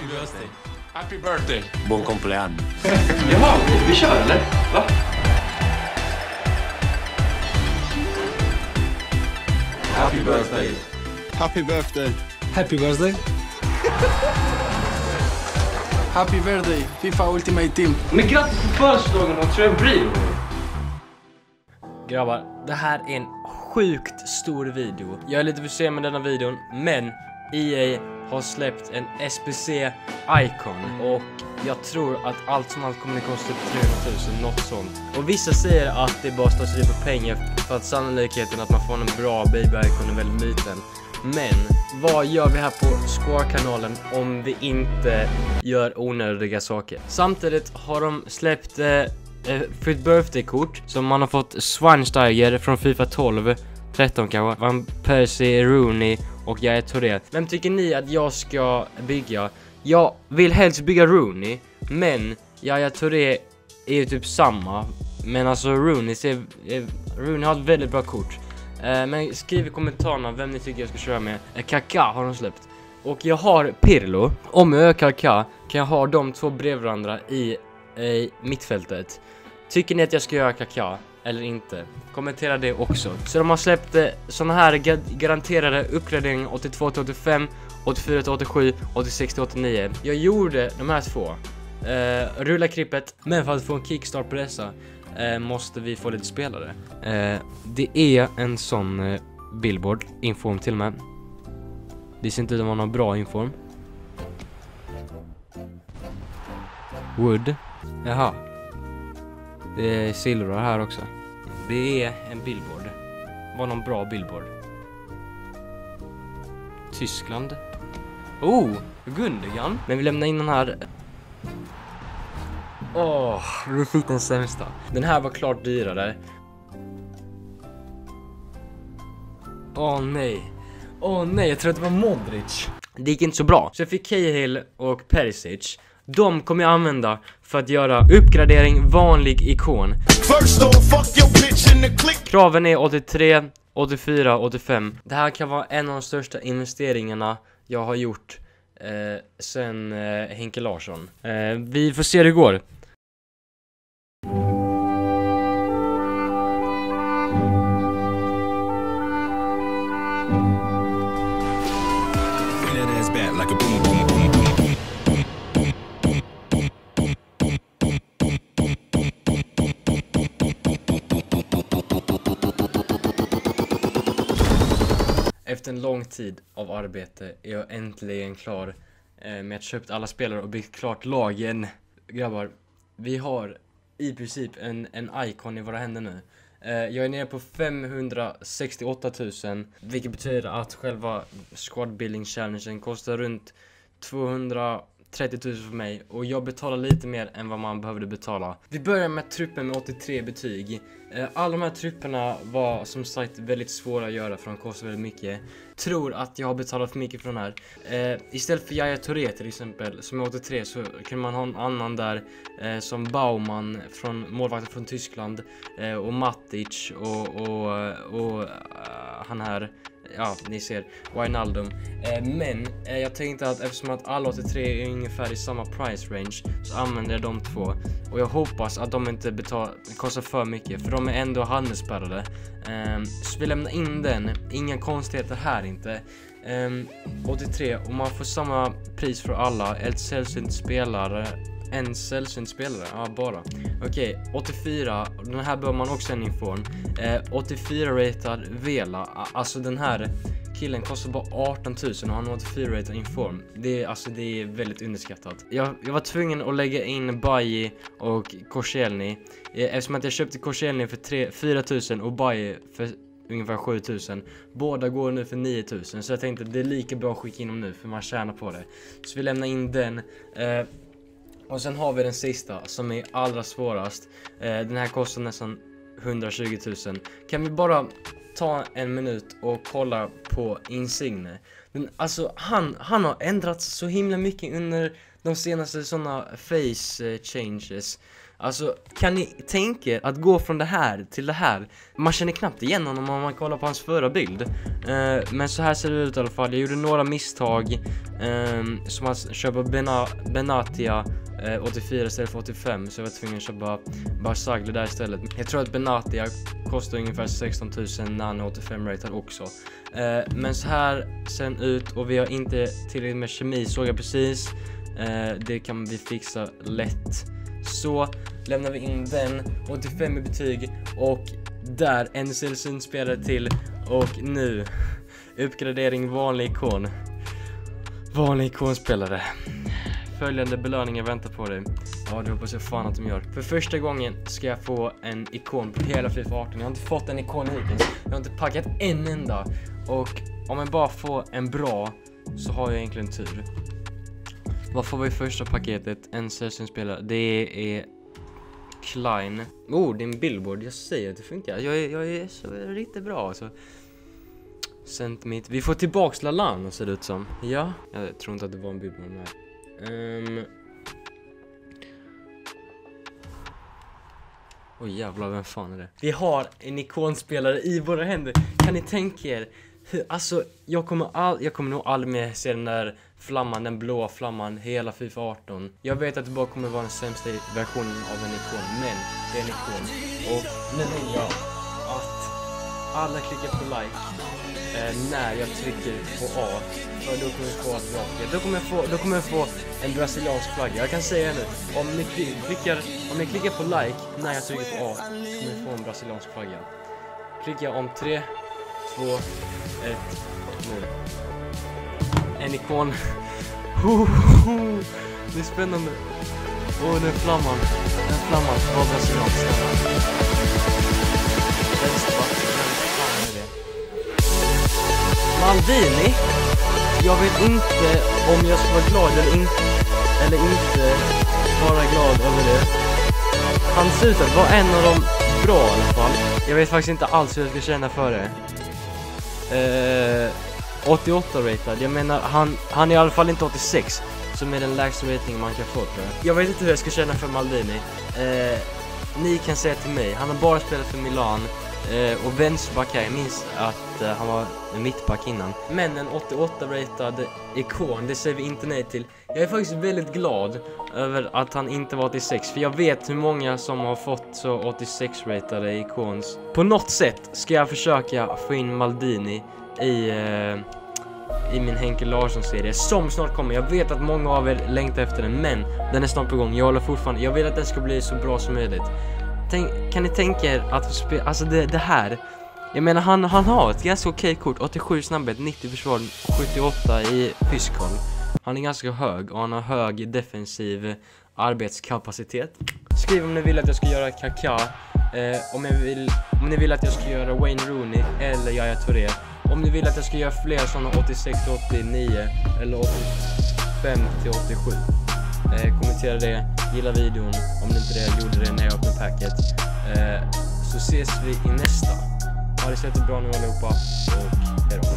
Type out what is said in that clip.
Happy birthday. Happy birthday. Buon compleanno. Jaha, vi, kör eller? Va? Happy birthday. Happy birthday. Happy birthday. Happy birthday, Fifa Ultimate Team. Men grattis på födelsedagen och tror jag bryr Grabbar, det här är en sjukt stor video. Jag är lite för sen med denna videon, men EA har släppt en SPC Icon och jag tror att allt som allt kommer att kosta typ 300 000, något sånt. Och vissa säger att det bara slöseri på pengar för att sannolikheten att man får en bra baby Icon är väldigt liten. Men vad gör vi här på Square-kanalen om vi inte gör onödiga saker? Samtidigt har de släppt eh, eh Fit birthday-kort som man har fått Schweinsteiger från Fifa 12 13 kanske, Van Persie, Rooney och jag är Touré. Vem tycker ni att jag ska bygga? Jag vill helst bygga Rooney, men Yahya Touré är ju typ samma. Men alltså Rooney ser, eh, Rooney har ett väldigt bra kort. Eh, men skriv i kommentarerna vem ni tycker jag ska köra med. Eh, har de släppt. Och jag har Pirlo. Om jag gör KAKA kan jag ha de två bredvid varandra i i mittfältet. Tycker ni att jag ska göra KAKA? Eller inte? Kommentera det också. Så de har släppt eh, såna här ga garanterade uppgraderingar 82 till 85, 84 till 87, 86 till 89. Jag gjorde de här två. Eh, rulla klippet, men för att få en kickstart på dessa eh, måste vi få lite spelare. Eh, det är en sån eh, billboard, inform till och med. Det ser inte ut att vara någon bra inform. Wood. Jaha. Det är silvrar här också. Det är en billboard. Var någon bra billboard? Tyskland. Oh! Gundogan. Men vi lämnar in den här. Åh, vi fick den sämsta. Den här var klart dyrare. Åh nej. Åh nej, jag tror att det var Modric. Det gick inte så bra. Så jag fick Cahill och Perisic. De kommer jag använda för att göra uppgradering vanlig ikon. Kraven är 83, 84, 85. Det här kan vara en av de största investeringarna jag har gjort eh, sen eh, Henke Larsson. Eh, vi får se hur det går. Like Efter en lång tid av arbete är jag äntligen klar eh, med att köpt alla spelare och byggt klart lagen. Grabbar, vi har i princip en, en icon i våra händer nu. Eh, jag är nere på 568 000, vilket betyder att själva squad building challengen kostar runt 200 30 000 för mig och jag betalar lite mer än vad man behövde betala. Vi börjar med truppen med 83 betyg. Eh, alla de här trupperna var som sagt väldigt svåra att göra för de kostar väldigt mycket. Tror att jag har betalat för mycket för den här. Eh, istället för Yahya Touré till exempel, som är 83, så kunde man ha en annan där eh, som Baumann, från, målvakten från Tyskland, eh, och Matic och, och, och och han här Ja, ni ser, Wijnaldum. Eh, men eh, jag tänkte att eftersom att alla 83 är ungefär i samma price range så använder jag de två. Och jag hoppas att de inte betal kostar för mycket för de är ändå handelsspärrade. Eh, så vi lämnar in den, inga konstigheter här inte. Ehm, 83 och man får samma pris för alla, ett sällsynt spelare en sällsynt spelare, ja bara. Okej, 84, den här bör man också en inform. Eh, 84 ratad Vela, alltså den här killen kostar bara 18 000 och han har 84 ratad inform. Det är, alltså det är väldigt underskattat. Jag, jag var tvungen att lägga in Baji och Korselny eh, eftersom att jag köpte Korselny för 3, 4 000 och Baji för ungefär 7 000. Båda går nu för 9 000 så jag tänkte det är lika bra att skicka in dem nu för man tjänar på det. Så vi lämnar in den. Eh, och sen har vi den sista som är allra svårast. Eh, den här kostar nästan 120 000. Kan vi bara ta en minut och kolla på Insigne? Men alltså han, han har ändrats så himla mycket under de senaste sådana face eh, changes. Alltså, kan ni tänka er att gå från det här till det här? Man känner knappt igen honom om man kollar på hans förra bild. Eh, men så här ser det ut i alla fall. Jag gjorde några misstag. eh, som att köpa Bena Benatia eh, 84 istället för 85. Så jag var tvungen att köpa Barzagli där istället. Jag tror att Benatia kostar ungefär 16 000 när han är 85 rated också. Eh, men så här ser den ut och vi har inte tillräckligt med kemi såg jag precis. Eh, det kan vi fixa lätt. Så lämnar vi in den, 85 i betyg och där en Celsund-spelare till och nu uppgradering vanlig ikon. Vanlig ikonspelare. Följande belöningar väntar på dig. Ja, det hoppas jag fan att de gör. För första gången ska jag få en ikon på hela Fifa 18. Jag har inte fått en ikon hittills. Jag har inte packat en enda. Och om jag bara får en bra så har jag egentligen tur. Vad får vi i första paketet? En Celsius-spelare. Det är Klein. Oh, det är en billboard. Jag säger att det funkar. Jag är, jag är så riktigt bra alltså. Centimeter. Vi får tillbaks Lalan ser det ut som. Ja. Jag tror inte att det var en billboard med. Um... Oj jävlar, vem fan är det? Vi har en ikonspelare i våra händer. Kan ni tänka er? Hur, alltså, jag kommer, all, jag kommer nog aldrig mer se den där flamman, den blåa flamman, hela Fifa 18. Jag vet att det bara kommer vara den sämsta versionen av en ikon, men det är en ikon. Och nu vill jag att alla klickar på like eh, när jag trycker på A. För då kommer jag få att jag. Då kommer jag få, då kommer jag få en brasiliansk flagga. Jag kan säga nu, om ni klickar, om ni klickar på like när jag trycker på A kommer ni få en brasiliansk flagga. Klicka om 3, 2, 1, nu. En ikon. Det är spännande. Åh, oh, den flamman. Den flamman var brasiliansk. Maldini? Jag vet inte om jag ska vara glad eller inte, eller inte vara glad över det. Han ser ut att vara en av de bra i alla fall. Jag vet faktiskt inte alls hur jag ska känna för det. Eh, uh, 88 ratad, jag menar han, han är i alla fall inte 86 som är den lägsta ratingen man kan få tror jag. Jag vet inte hur jag ska känna för Maldini. Eh, ni kan säga till mig, han har bara spelat för Milan Eh, och vänsterback här, jag minns att eh, han var mittback innan. Men en 88 ratad ikon, det säger vi inte nej till. Jag är faktiskt väldigt glad över att han inte var 86 för jag vet hur många som har fått så 86 ratade ikons. På något sätt ska jag försöka få in Maldini i, eh, i min Henke Larsson-serie som snart kommer. Jag vet att många av er längtar efter den men den är snart på gång. Jag håller fortfarande, jag vill att den ska bli så bra som möjligt. Tänk, kan ni tänka er att få spela, alltså det, det här jag menar han, han har ett ganska okej kort, 87 snabbhet, 90 försvar, 78 i fyskoll. Han är ganska hög och han har hög defensiv arbetskapacitet. Skriv om ni vill att jag ska göra Kaká, eh, om, jag vill, om ni vill att jag ska göra Wayne Rooney eller Yahya Touré. Om ni vill att jag ska göra fler sådana 86-89 eller 85 till 87. Eh, kommentera det, gilla videon om ni inte redan gjorde det när jag öppnade packet. Eh, så ses vi i nästa. Ha det så jättebra nu allihopa och hejdå.